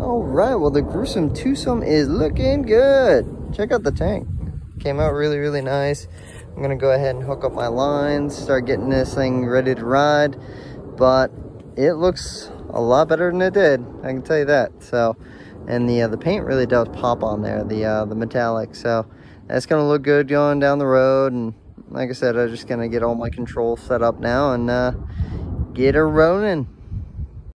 All right, well, the gruesome twosome is looking good. Check out the tank. Came out really, really nice. I'm gonna go ahead and hook up my lines, start getting this thing ready to ride. But it looks a lot better than it did, I can tell you that. So, and the uh, the paint really does pop on there, the uh, the metallic. So that's gonna look good going down the road. And like I said, I'm just gonna get all my controls set up now and uh, get her rolling.